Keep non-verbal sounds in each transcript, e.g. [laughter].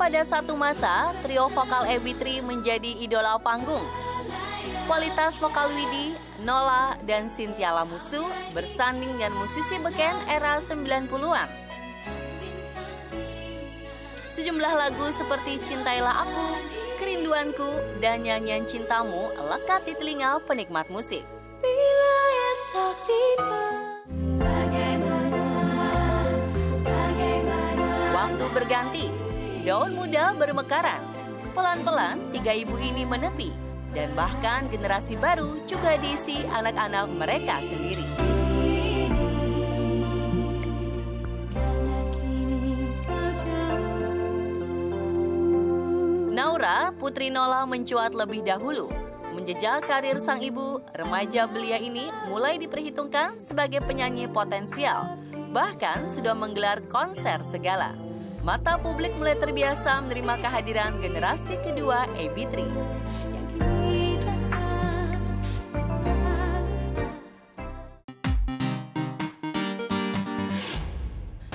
pada satu masa, trio vokal Ebitri menjadi idola panggung. Kualitas vokal Widi, Nola, dan Cynthia Lamusu bersanding dengan musisi beken era 90-an. Sejumlah lagu seperti Cintailah Aku, Kerinduanku, dan Nyanyian Cintamu lekat di telinga penikmat musik. Bila esok tiba, Waktu berganti, daun muda bermekaran. Pelan-pelan, tiga ibu ini menepi. Dan bahkan generasi baru juga diisi anak-anak mereka sendiri. Naura, putri Nola mencuat lebih dahulu. Menjejak karir sang ibu, remaja belia ini mulai diperhitungkan sebagai penyanyi potensial. Bahkan sudah menggelar konser segala. Mata publik mulai terbiasa menerima kehadiran generasi kedua AB3.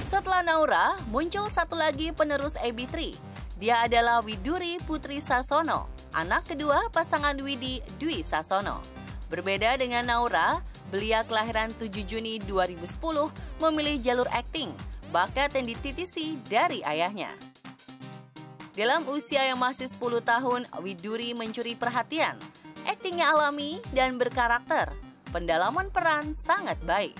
Setelah Naura, muncul satu lagi penerus AB3. Dia adalah Widuri Putri Sasono, anak kedua pasangan Widi Dwi Sasono. Berbeda dengan Naura, belia kelahiran 7 Juni 2010 memilih jalur akting, bakat yang dititisi dari ayahnya. Dalam usia yang masih 10 tahun, Widuri mencuri perhatian. Aktingnya alami dan berkarakter. Pendalaman peran sangat baik.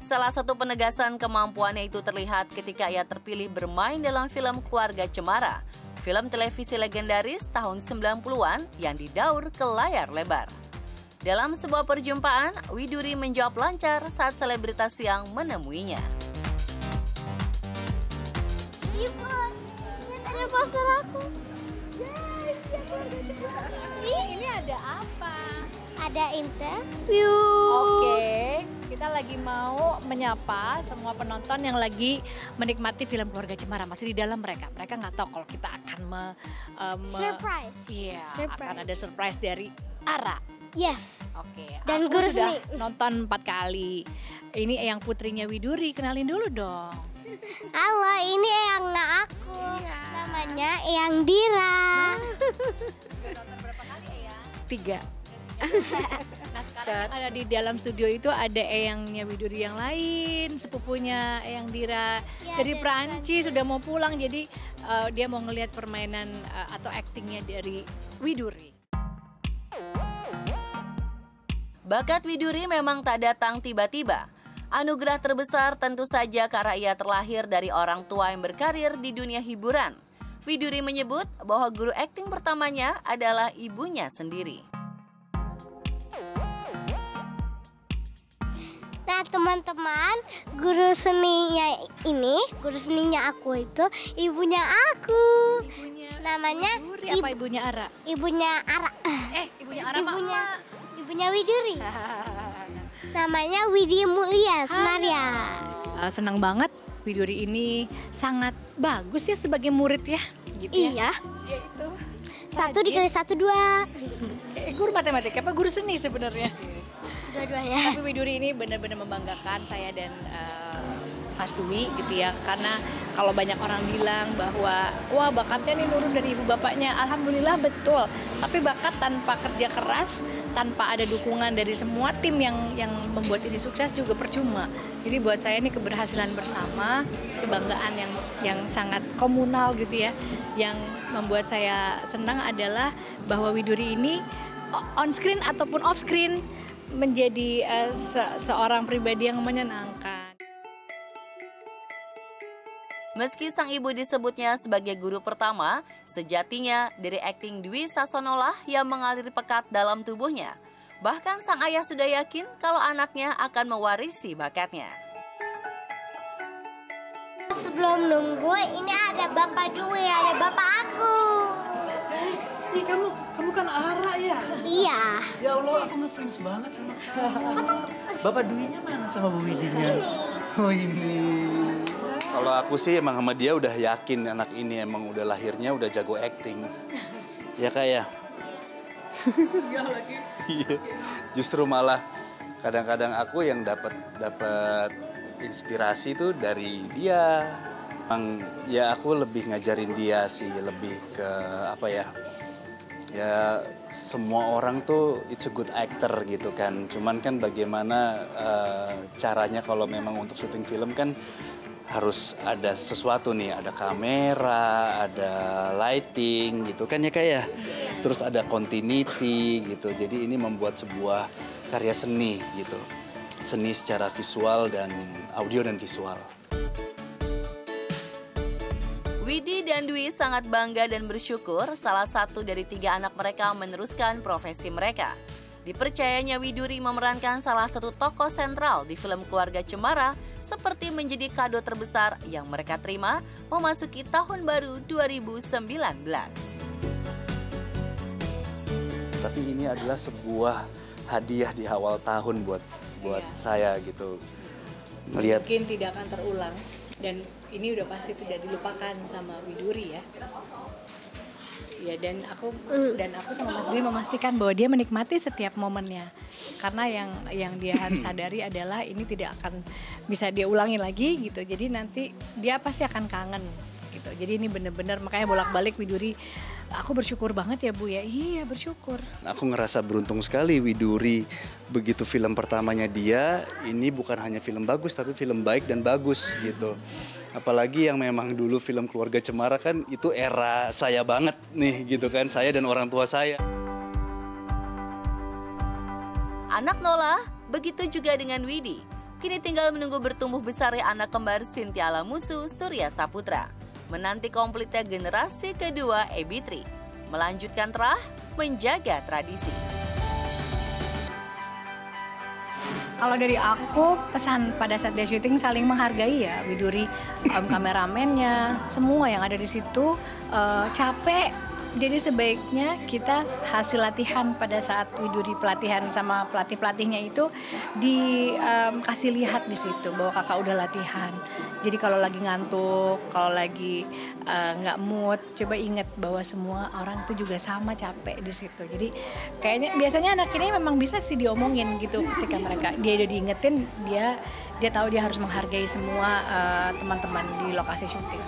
Salah satu penegasan kemampuannya itu terlihat ketika ia terpilih bermain dalam film Keluarga Cemara, film televisi legendaris tahun 90-an yang didaur ke layar lebar. Dalam sebuah perjumpaan, Widuri menjawab lancar saat selebritas yang menemuinya. Lihat ada poster aku. Ini ada apa? Ada interview. Oke, kita lagi mau menyapa semua penonton yang lagi menikmati film Keluarga Cemara masih di dalam mereka. Mereka nggak tahu kalau kita akan me, me- Surprise. Iya, Surprise. akan ada surprise dari Ara. Yes. Oke. Dan aku guru sudah seni. nonton empat kali. Ini yang putrinya Widuri, kenalin dulu dong. Halo, ini yang aku. Namanya Eyang Dira. Tiga. [laughs] nah sekarang ada di dalam studio itu ada Eyangnya Widuri yang lain, sepupunya Eyang Dira Ya, dari dari Perancis sudah mau pulang jadi eh, dia mau ngelihat permainan eh, atau aktingnya dari Widuri. Bakat Widuri memang tak datang tiba-tiba. Anugerah terbesar tentu saja karena ia terlahir dari orang tua yang berkarir di dunia hiburan. Widuri menyebut bahwa guru akting pertamanya adalah ibunya sendiri. Nah, teman-teman, guru seninya ini, guru seninya aku itu ibunya aku. Ibunya Namanya Widuri ibu- apa ibunya Ara? Ibunya Ara. Eh, ibunya Ara mah Ibunya ibunya Widuri. [laughs] Namanya Widya Mulia Sunaria. Eh, senang banget Widuri ini sangat bagus ya sebagai murid ya. Gitu ya. Iya. Itu Satu dikali satu dua. eh, [laughs] guru matematika apa guru seni sebenarnya? Dua-duanya. Tapi Widuri ini benar-benar membanggakan saya dan eh, Mas Dwi gitu ya. Karena kalau banyak orang bilang bahwa wah bakatnya nih nurun dari ibu bapaknya. Alhamdulillah betul. Tapi bakat tanpa kerja keras tanpa ada dukungan dari semua tim yang yang membuat ini sukses juga percuma. Jadi buat saya ini keberhasilan bersama kebanggaan yang yang sangat komunal gitu ya. Yang membuat saya senang adalah bahwa Widuri ini on screen ataupun off screen menjadi eh, se- seorang pribadi yang menyenangkan. Meski sang ibu disebutnya sebagai guru pertama, sejatinya dari akting Dwi Sasono lah yang mengalir pekat dalam tubuhnya. Bahkan sang ayah sudah yakin kalau anaknya akan mewarisi bakatnya. Sebelum nunggu, ini ada Bapak Dwi, ada Bapak aku. Ih, kamu kamu kan Ara ya? Iya. Ya Allah, aku ngefans banget sama kamu. Bapak Duinya mana sama Bu Widinya? Oh ini. Kalau aku sih emang sama dia udah yakin anak ini emang udah lahirnya udah jago acting. Ya kak ya? Iya. Justru malah kadang-kadang aku yang dapat dapat inspirasi tuh dari dia. Emang ya aku lebih ngajarin dia sih, lebih ke apa ya? Ya semua orang tuh it's a good actor gitu kan. Cuman kan bagaimana uh, caranya kalau memang untuk syuting film kan harus ada sesuatu nih, ada kamera, ada lighting gitu kan ya kayak. Terus ada continuity gitu. Jadi ini membuat sebuah karya seni gitu. Seni secara visual dan audio dan visual. Widi dan Dwi sangat bangga dan bersyukur salah satu dari tiga anak mereka meneruskan profesi mereka. Dipercayanya Widuri memerankan salah satu tokoh sentral di film Keluarga Cemara seperti menjadi kado terbesar yang mereka terima memasuki tahun baru 2019. Tapi ini adalah sebuah hadiah di awal tahun buat buat iya. saya gitu. Melihat mungkin tidak akan terulang dan ini udah pasti tidak dilupakan sama Widuri ya ya dan aku dan aku sama Mas Dwi memastikan bahwa dia menikmati setiap momennya. Karena yang yang dia [clears throat] harus sadari adalah ini tidak akan bisa dia ulangi lagi gitu. Jadi nanti dia pasti akan kangen gitu jadi ini bener-bener makanya bolak-balik Widuri aku bersyukur banget ya Bu ya. Iya, bersyukur. Aku ngerasa beruntung sekali Widuri begitu film pertamanya dia ini bukan hanya film bagus tapi film baik dan bagus gitu. Apalagi yang memang dulu film Keluarga Cemara kan itu era saya banget nih gitu kan, saya dan orang tua saya. Anak Nola, begitu juga dengan Widi. Kini tinggal menunggu bertumbuh besar ya anak kembar Sintia Lamusu Surya Saputra menanti komplitnya generasi kedua Ebitri, melanjutkan terah menjaga tradisi. Kalau dari aku pesan pada saat dia syuting saling menghargai ya Widuri um, kameramennya semua yang ada di situ uh, capek jadi sebaiknya kita hasil latihan pada saat Widuri pelatihan sama pelatih-pelatihnya itu dikasih um, lihat di situ bahwa kakak udah latihan. Jadi kalau lagi ngantuk, kalau lagi uh, nggak uh, mood, coba ingat bahwa semua orang itu juga sama capek di situ. Jadi kayaknya biasanya anak ini memang bisa sih diomongin gitu ketika mereka dia udah diingetin dia dia tahu dia harus menghargai semua uh, teman-teman uh, di lokasi syuting.